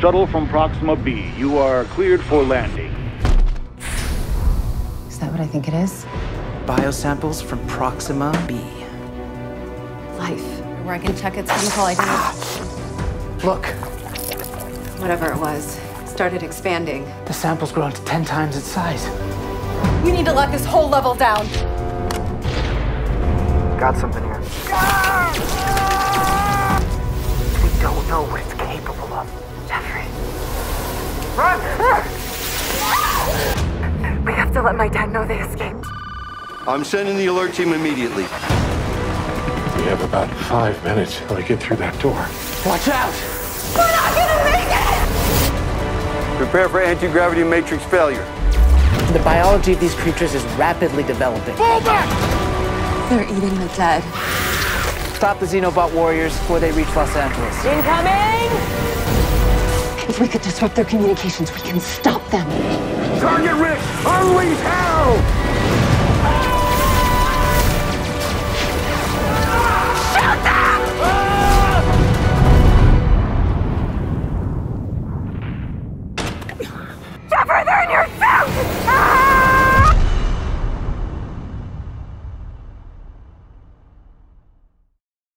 Shuttle from Proxima B, you are cleared for landing. Is that what I think it is? Biosamples from Proxima B. Life. Where I can check its chemical ah. identity. Look, Whatever it was, started expanding. the sample's grown to 10 times its size. We need to lock this whole level down. Got something here. We Run! We have to let my dad know they escaped. I'm sending the alert team immediately. We have about five minutes till I get through that door. Watch out! We're not gonna make it! Prepare for anti-gravity matrix failure. The biology of these creatures is rapidly developing. Fall back! They're eating the dead. Stop the Xenobot warriors before they reach Los Angeles. If we could disrupt their communications, we can stop them. Target Rick, unleash hell! Shoot them! Ah! Suffer then yourself! Ah!